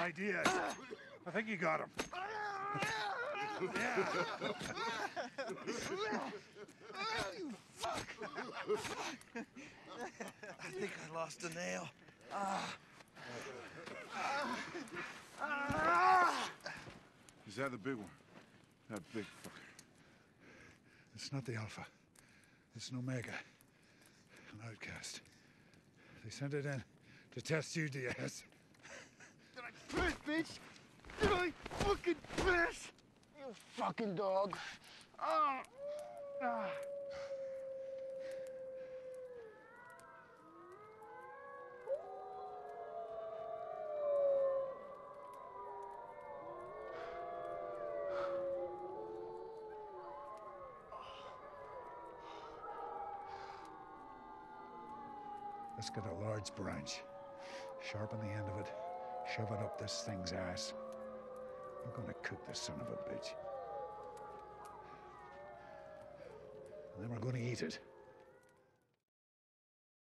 Idea. I think you got him. Yeah. I think I lost a nail. Is that the big one? That big fucker. It's not the Alpha. It's an Omega. An outcast. They sent it in to test you, Diaz. Press, bitch! Did I fucking press? You fucking dog. Ah. Ah. Let's get a large branch. Sharpen the end of it. Shove it up this thing's ass. I'm gonna cook this son of a bitch. And then we're gonna eat it.